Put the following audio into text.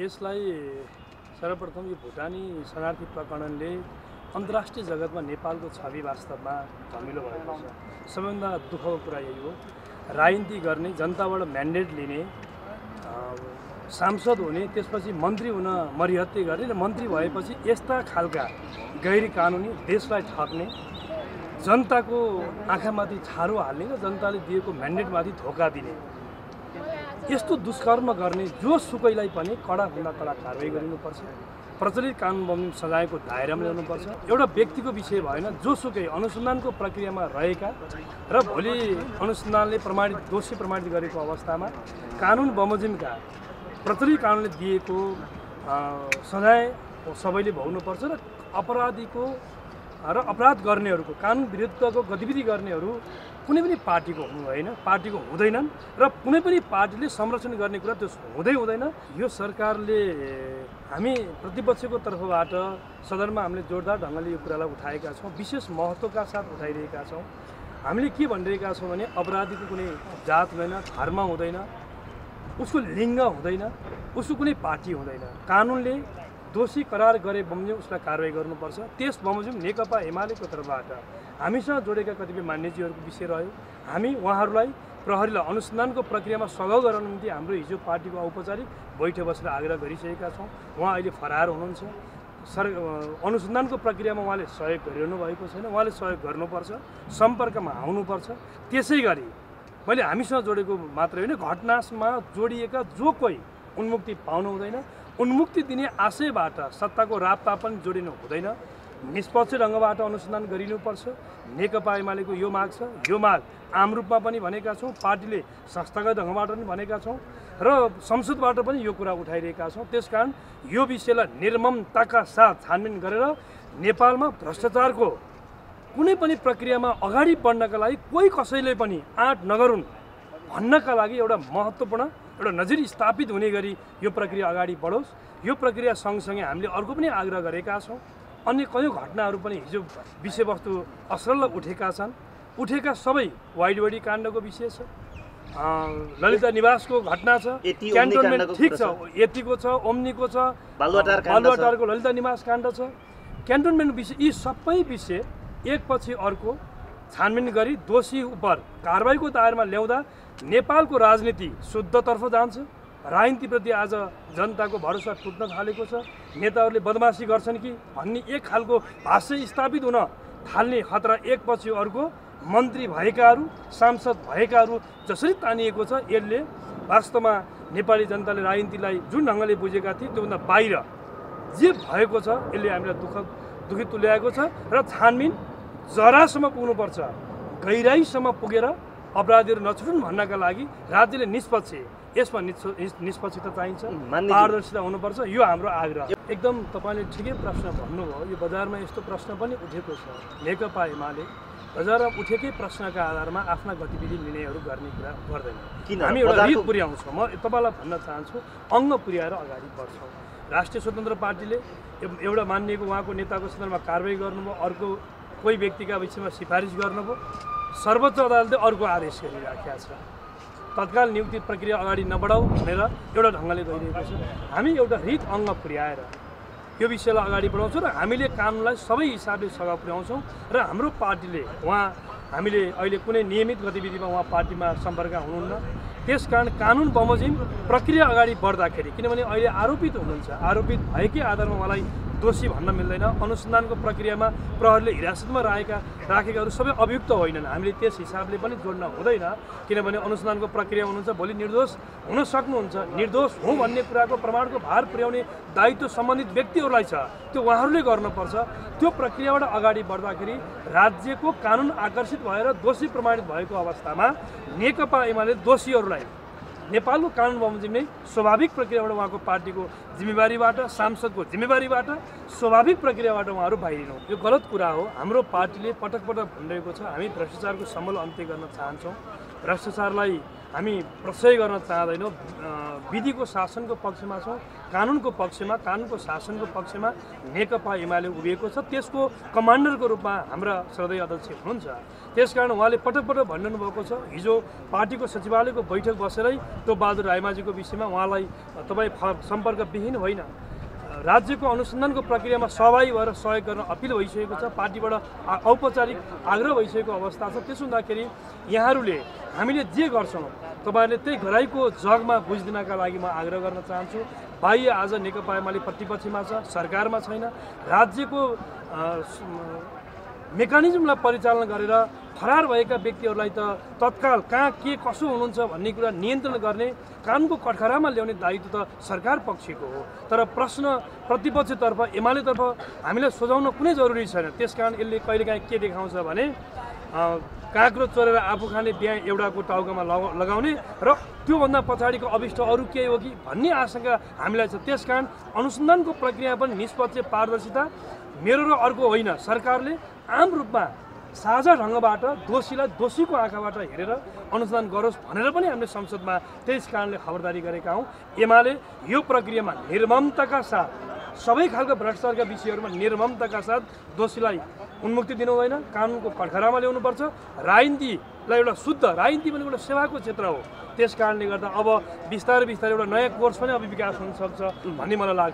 यसलाई सर्वप्रथम यो भुटानी शरणार्थी प्रकरणले अन्तर्राष्ट्रिय जगतमा नेपालको छवि वास्तवमा धमिलो भएको छ। सबैभन्दा दुःखको कुरा यही हो। राजनीति गर्ने जनताबाट म्यान्डेट लिने सांसद हुने त्यसपछि मन्त्री हुन मरिहत्ते गर्ने र मन्त्री भएपछि यस्ता खालका गैर कानुनी देशलाई ठग्ने जनताको आँखामाथि छारो हाल्ने र जनताले दिएको म्यान्डेटमाथि धोका दिने यस्तो दुष्कर्म गर्ने जो सुकैलाई पनि कडाभन्दा कडा कारवाही गरिनुपर्छ प्रचलित कानुन बमोजिम सजायको दायरामा ल्याउनुपर्छ। एउटा व्यक्तिको विषय भएन जोसुकै अनुसन्धानको प्रक्रियामा रहेका र भोलि अनुसन्धानले प्रमाणित दोषी प्रमाणित गरेको अवस्थामा कानुन बमोजिमका प्रचलित कानुनले दिएको सजाय सबैले भोग्नुपर्छ र अपराधीको र अपराध गर्नेहरूको कानुन विरुद्धको गतिविधि गर्नेहरू कुनै पनि पार्टीको हुनु होइन पार्टीको हुँदैनन् र कुनै पनि पार्टीले संरक्षण गर्ने कुरा त्यो हुँदै हुँदैन। यो सरकारले हामी प्रतिपक्षको तर्फबाट सदनमा हामीले जोरदार ढङ्गले यो कुरालाई उठाएका छौँ विशेष महत्त्वका साथ उठाइरहेका छौँ। हामीले के भनिरहेका छौँ भने अपराधीको कुनै जात हुँदैन धर्म हुँदैन उसको लिङ्ग हुँदैन उसको कुनै पार्टी हुँदैन। कानुनले दोषी करार गरे बमोजिम उसलाई कारवाही गर्नुपर्छ। त्यस बमोजिम नेकपा एमालेको तर्फबाट हामीसँग जोडेका कतिपय मान्यजीहरूको विषय रह्यो। हामी उहाँहरूलाई प्रहरीलाई अनुसन्धानको प्रक्रियामा सघाउ गराउनु निम्ति हाम्रो हिजो पार्टीको औपचारिक बैठक बसेर आग्रह गरिसकेका छौँ। उहाँ अहिले फरार हुनुहुन्छ। सर अनुसन्धानको प्रक्रियामा उहाँले सहयोग गरिरहनु भएको छैन। उहाँले सहयोग गर्नुपर्छ सम्पर्कमा आउनुपर्छ। त्यसै गरी मैले हामीसँग जोडेको मात्रै होइन घटनामा जोडिएका जो कोही उन्मुक्ति पाउनु हुँदैन उन्मुक्ति दिने आशयबाट सत्ताको राप्ता पनि जोडिनु हुँदैन। निष्पक्ष ढङ्गबाट अनुसन्धान गरिनुपर्छ। नेकपा एमालेको यो माग छ। यो माग आम रूपमा पनि भनेका छौँ पार्टीले संस्थागत ढङ्गबाट पनि भनेका छौँ र संसदबाट पनि यो कुरा उठाइरहेका छौँ। त्यसकारण यो विषयलाई निर्ममताका साथ छानबिन गरेर नेपालमा भ्रष्टाचारको कुनै पनि प्रक्रियामा अगाडि बढ्नका लागि कोही कसैले पनि आँट नगरून् भन्नका लागि एउटा महत्त्वपूर्ण एउटा नजिर स्थापित हुने गरी यो प्रक्रिया अगाडि बढोस्। यो प्रक्रिया सँगसँगै हामीले अर्को पनि आग्रह गरेका छौँ। अन्य कयौँ घटनाहरू पनि हिजो विषयवस्तु असरल उठेका छन्। उठेका सबै वाइडवडी काण्डको विषय छ। ललिता निवासको घटना छ। क्यान्टोनमेन्ट ठिक छ। यतिको छ ओम्नीको छ। बालुवाटारको ललिता निवास काण्ड छ। क्यान्टोनमेन्ट विषय यी सबै विषय एकपछि अर्को छानबिन गरी दोषी उप कारवाहीको दायरामा ल्याउँदा नेपालको राजनीति शुद्धतर्फ जान्छ। राजनीतिप्रति आज जनताको भरोसा टुट्न थालेको छ। नेताहरूले बदमासी गर्छन् कि भन्ने एक खालको भाष्य स्थापित हुन थाल्ने खतरा एकपछि अर्को मन्त्री भएकाहरू सांसद भएकाहरू जसरी तानिएको छ यसले वास्तवमा नेपाली जनताले राजनीतिलाई जुन ढङ्गले बुझेका थिए त्योभन्दा बाहिर जे भएको छ यसले हामीलाई दुःख दुखित तुल्याएको छ र छानबिन जरासम्म पुग्नुपर्छ। गहिराइसम्म पुगेर अपराधीहरू नछुटुन् भन्नका लागि राज्यले निष्पक्ष यसमा निष्पक्षता चाहिन्छ। पारदर्शिता हुनुपर्छ यो हाम्रो आग्रह एकदम तपाईँले ठिकै प्रश्न भन्नुभयो। यो बजारमा यस्तो प्रश्न पनि उठेको छ। नेकपा एमाले बजारमा उठेकै प्रश्नका आधारमा आफ्ना गतिविधि निर्णयहरू गर्ने कुरा गर्दैन। किन? हामी एउटा रित पुर्याउँछौँ। म तपाईँलाई भन्न चाहन्छु अङ्ग पुर्याएर अगाडि बढ्छौँ। राष्ट्रिय स्वतन्त्र पार्टीले एउ- एउटा मानिएको उहाँको नेताको सन्दर्भमा कारवाही गर्नुभयो अर्को कोही व्यक्तिका विषयमा सिफारिस गर्नुभयो। सर्वोच्च अदालतले अर्को आदेश गरिराखेका छ तत्काल नियुक्ति प्रक्रिया अगाडि नबढाऊ भनेर एउटा ढङ्गले गइरहेको छ। हामी एउटा रित अङ्ग पुर्याएर यो विषयलाई अगाडि बढाउँछौँ र हामीले कानुनलाई सबै हिसाबले सघाउ पुर्याउँछौँ र हाम्रो पार्टीले उहाँ हामीले अहिले कुनै नियमित गतिविधिमा उहाँ पार्टीमा सम्पर्क हुनुहुन्न। त्यसकारण कानुन बमोजिम प्रक्रिया अगाडि बढ्दाखेरि किनभने अहिले आरोपित हुनुहुन्छ। आरोपित भएकै आधारमा उहाँलाई दोषी भन्न मिल्दैन। अनुसन्धानको प्रक्रियामा प्रहरीले हिरासतमा राखेका राखेकाहरू सबै अभियुक्त होइनन्। हामीले त्यस हिसाबले पनि जोड्न हुँदैन किनभने अनुसन्धानको प्रक्रिया हुनुहुन्छ भोलि निर्दोष हुन सक्नुहुन्छ। निर्दोष हुँ भन्ने कुराको प्रमाणको भार पुर्याउने दायित्व सम्बन्धित व्यक्तिहरूलाई छ। त्यो उहाँहरूले गर्नुपर्छ। त्यो प्रक्रियाबाट अगाडि बढ्दाखेरि राज्यको कानुन आकर्षित भएर दोषी प्रमाणित भएको अवस्थामा नेकपा एमाले दोषीहरूलाई नेपालको कानुन बमोजिम नै स्वाभाविक प्रक्रियाबाट उहाँको पार्टीको जिम्मेवारीबाट सांसदको जिम्मेवारीबाट स्वाभाविक प्रक्रियाबाट उहाँहरू बाहिरिनु यो गलत कुरा हो। हाम्रो पार्टीले पटक पटक भनिरहेको छ। हामी भ्रष्टाचारको समूल अन्त्य गर्न चाहन्छौँ। भ्रष्टाचारलाई हामी प्रशय गर्न चाहँदैनौँ। विधिको शासनको पक्षमा छौँ कानुनको पक्षमा कानुनको शासनको पक्षमा नेकपा एमाले उभिएको छ। त्यसको कमान्डरको रूपमा हाम्रा श्रद्धेय अध्यक्ष हुनुहुन्छ। त्यसकारण उहाँले पटक पटक भनिरहनु भएको छ हिजो पार्टीको सचिवालयको बैठक बसेरै टोपबहादुर राईमाझीको विषयमा उहाँलाई तपाईँ सम्पर्कविहीन होइन। राज्यको अनुसन्धानको प्रक्रियामा सहभागी भएर सहयोग गर्न अपिल भइसकेको छ पार्टीबाट औपचारिक आग्रह भइसकेको अवस्था छ। त्यसो हुँदाखेरि यहाँहरूले हामीले जे गर्छौँ तपाईँहरूले त्यही घराइको जगमा बुझिदिनका लागि म आग्रह गर्न चाहन्छु। बाह्य आज नेकपा एमाले प्रतिपक्षमा छ सरकारमा छैन। राज्यको मेकानिजमलाई परिचालन गरेर फरार भएका व्यक्तिहरूलाई त तत्काल कहाँ के कसो हुनुहुन्छ भन्ने कुरा नियन्त्रण गर्ने कानुनको कठघरामा ल्याउने दायित्व त सरकार पक्षको हो। तर प्रश्न प्रतिपक्षतर्फ एमालेतर्फ हामीलाई सोझाउन कुनै जरुरी छैन। त्यसकारण यसले कहिलेकाहीँ के देखाउँछ भने काँक्रो चोरेर आफू खाने बिहा एउटाको टाउकोमा लगा- लगाउने र त्योभन्दा पछाडिको अभिष्ट अरू केही हो कि भन्ने आशंका हामीलाई छ। त्यसकारण अनुसन्धानको प्रक्रिया पनि निष्पक्ष पारदर्शिता मेरो र अर्को होइन। सरकारले आम रूपमा साझा ढङ्गबाट दोषीलाई दोषीको आँखाबाट हेरेर अनुसन्धान गरोस् भनेर पनि हामीले संसदमा त्यस कारणले खबरदारी गरेका हौँ। एमाले यो प्रक्रियामा निर्ममताका साथ सबै खालको भ्रष्टाचारका विषयहरूमा निर्ममताका साथ दोषीलाई उन्मुक्ति दिनु हुँदैन कानुनको कठघरामा ल्याउनुपर्छ। राजनीतिलाई एउटा शुद्ध राजनीति पनि एउटा सेवाको क्षेत्र हो। त्यस कारणले गर्दा अब बिस्तारै बिस्तारै एउटा नयाँ कोर्स पनि अब विकास हुनसक्छ भन्ने मलाई लाग्छ।